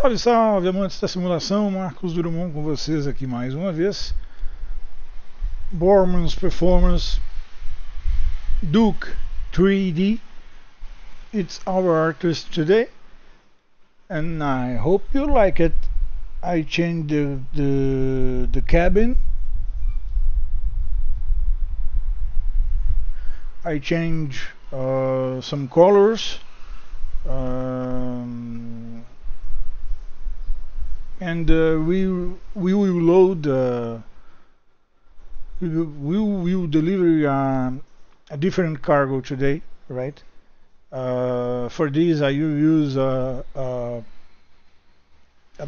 Salve, salve, amantes da simulação, Marcos Durumon com vocês aqui mais uma vez. Borman's Performance Duke 3D. It's our artist today, and I hope you like it. I changed the the, the cabin. I change uh, some colors. Um, and uh, we we will load uh, we will, we will deliver um, a different cargo today right? Uh, for this I will use a,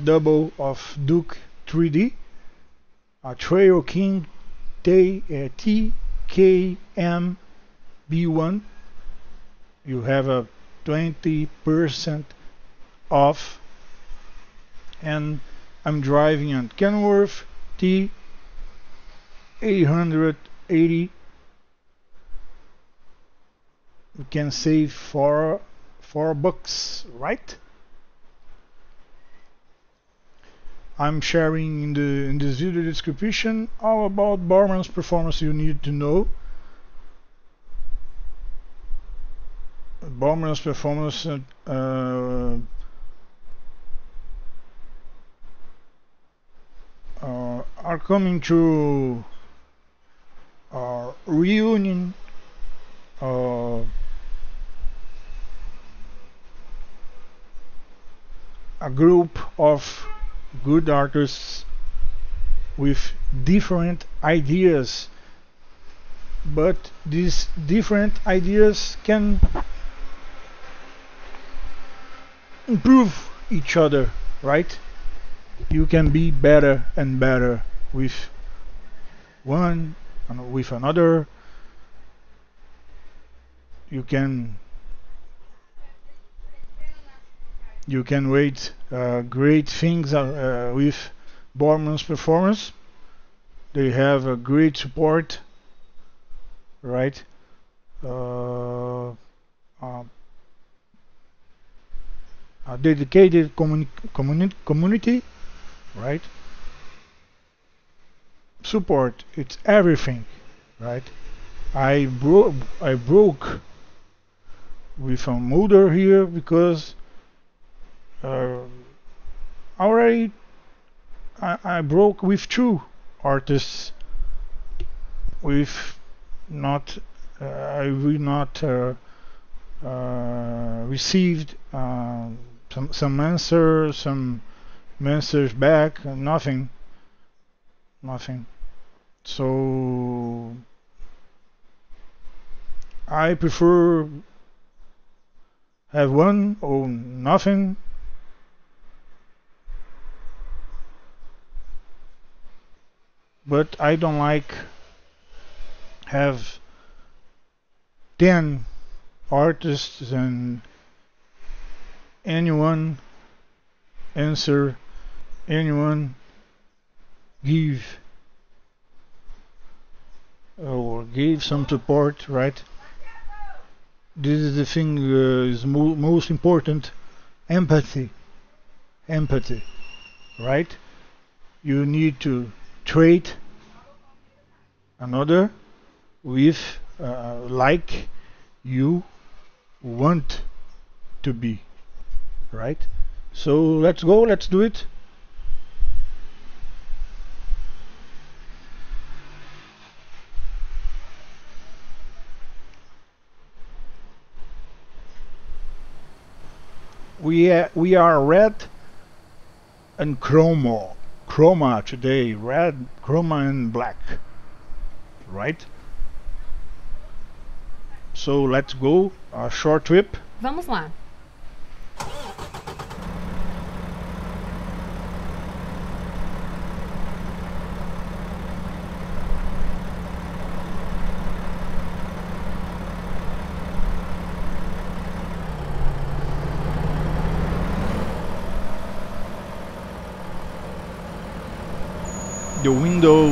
double of Duke 3D a Trail King T, uh, TKM B1 you have a 20% off and I'm driving a Kenworth T 880 you can save four four bucks right? I'm sharing in the in this video description all about Bormann's performance you need to know. Bormann's performance uh, are coming to a reunion uh, a group of good artists with different ideas. But these different ideas can improve each other right? You can be better and better with one and with another you can you can rate uh, great things uh, uh, with Bormann's performance. They have a great support right? Uh, uh, a dedicated communi communi community right support it's everything right? I broke I broke with a motor here because uh, already I, I broke with two artists with not uh, I will not uh, uh received uh, some some answer some message back nothing nothing. So I prefer have one or nothing. But I don't like have 10 artists and anyone answer anyone give or give some support right? This is the thing uh, is mo most important empathy. Empathy right? You need to treat another with uh, like you want to be right? So let's go let's do it we uh, we are red and chroma chroma today red chroma and black right? So let's go a short trip. Vamos lá the window.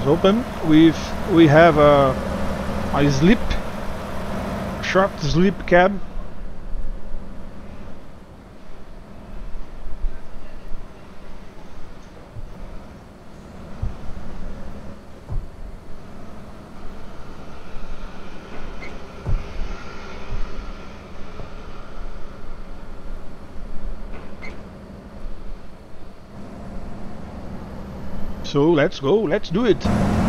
Is open. With we have a, a slip short slip cab So let's go, let's do it!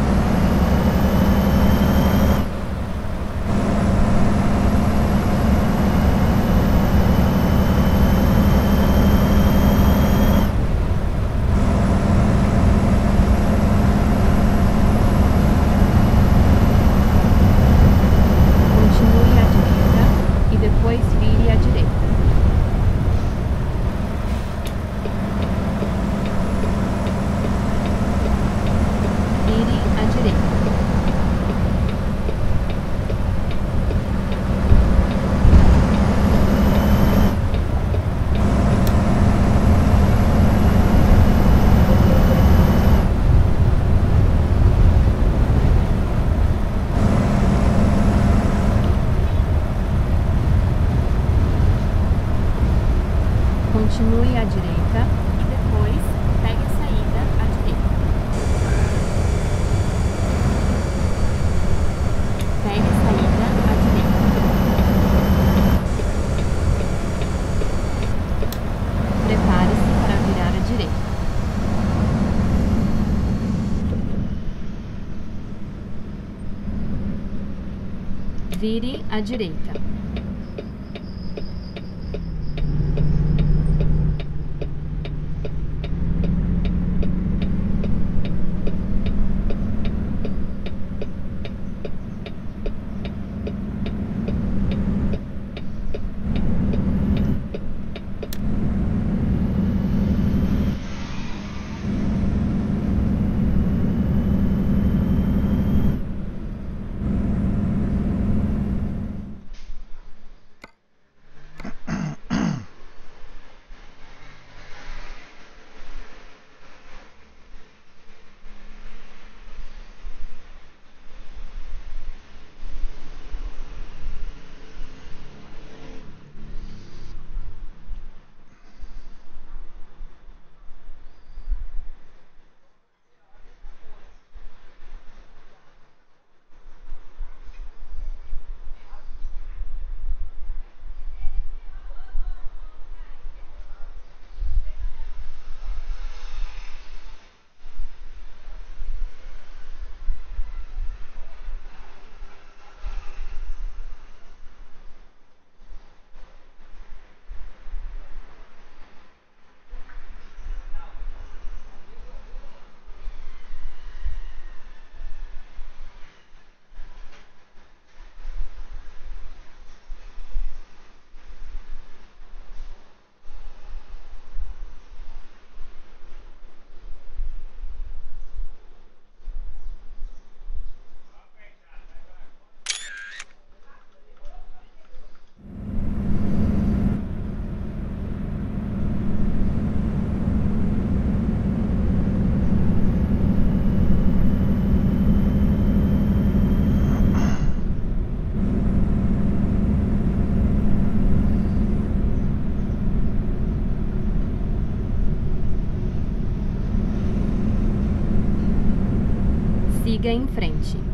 Vire à direita. siga em frente.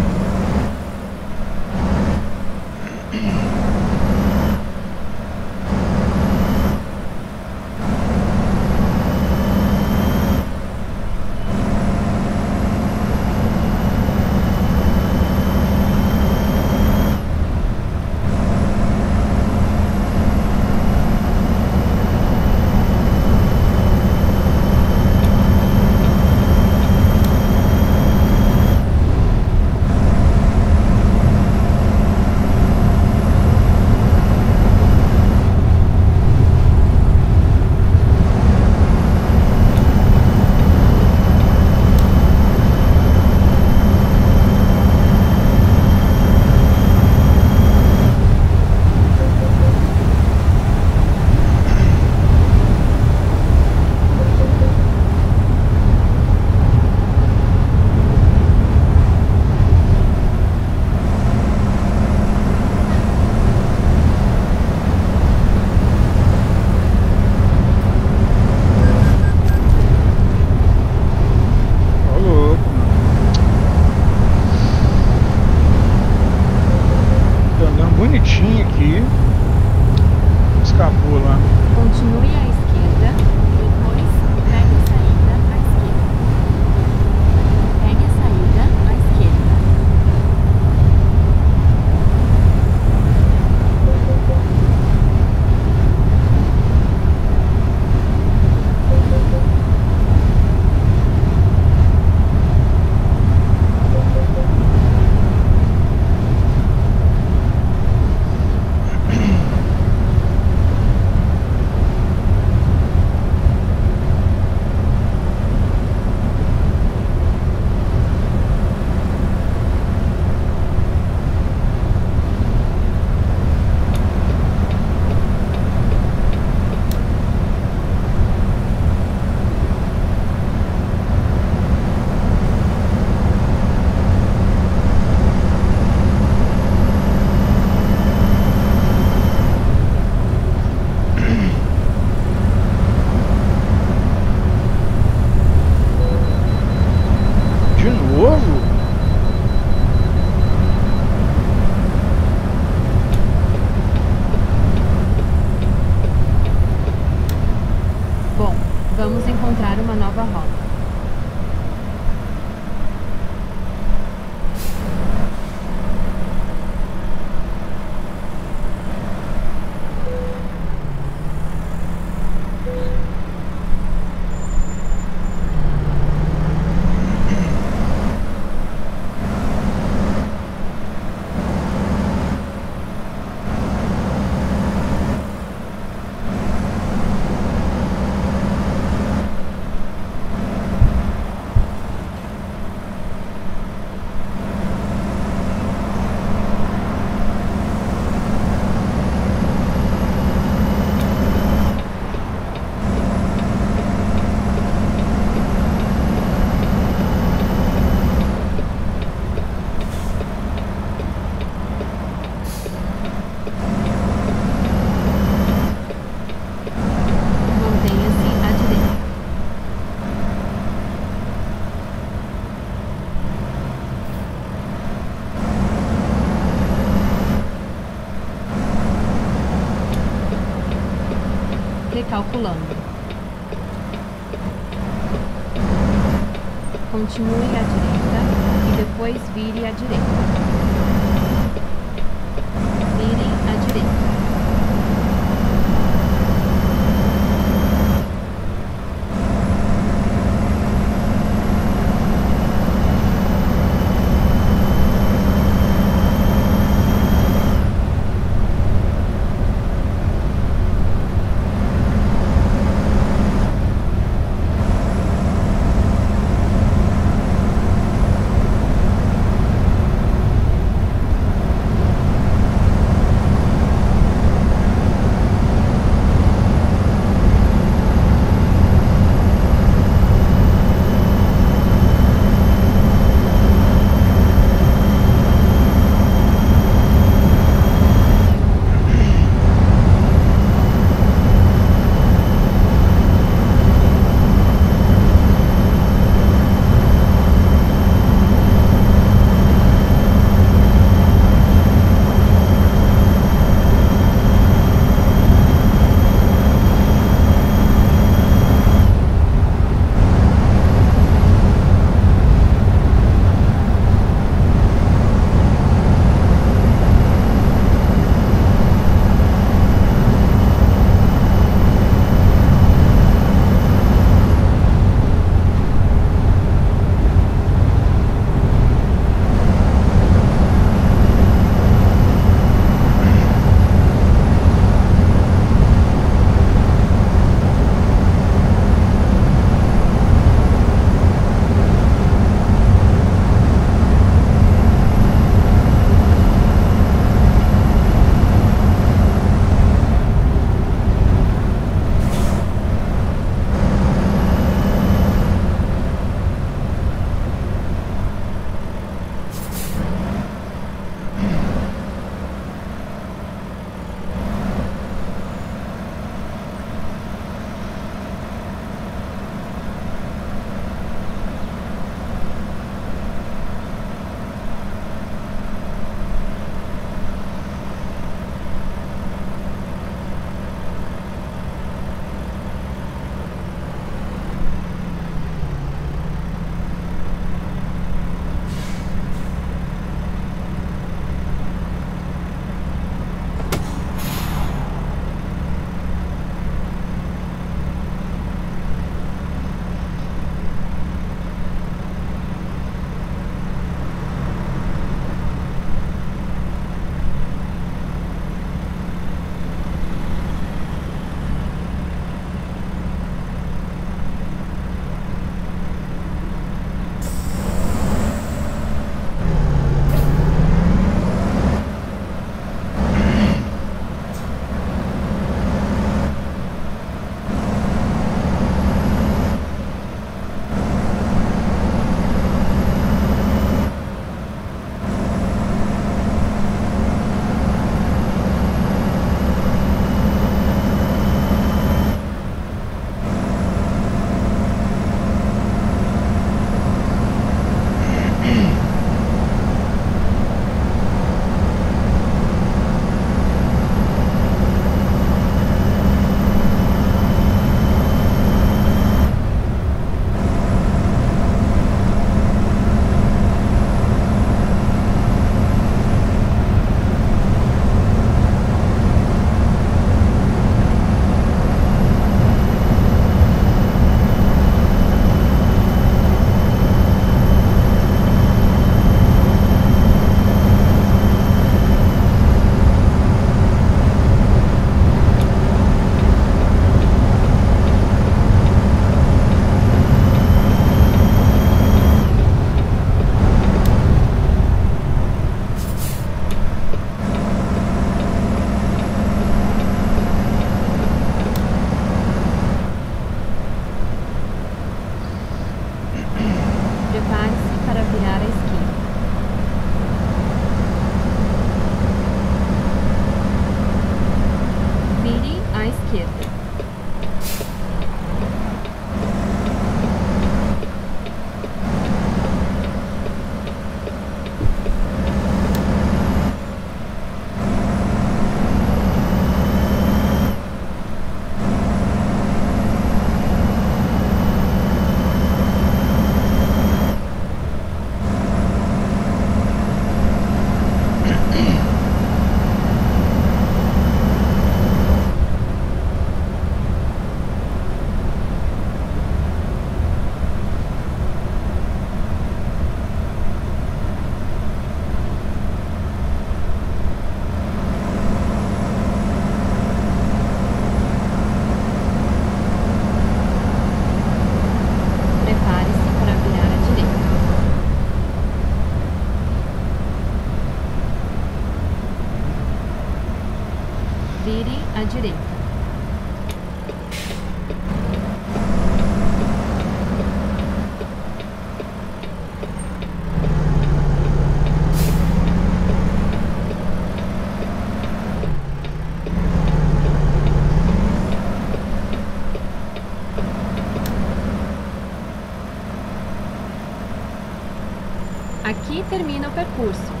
Aqui termina o percurso.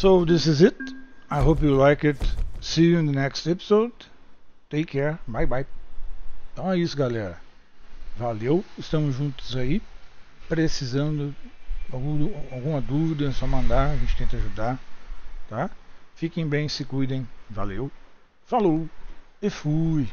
So this is it. I hope you like it. See you in the next episode. Take care. Bye bye. Então é isso, galera. Valeu. Estamos juntos aí. Precisando algum- alguma dúvida, é só mandar, a gente tenta ajudar, tá? Fiquem bem, se cuidem. Valeu. Falou e fui.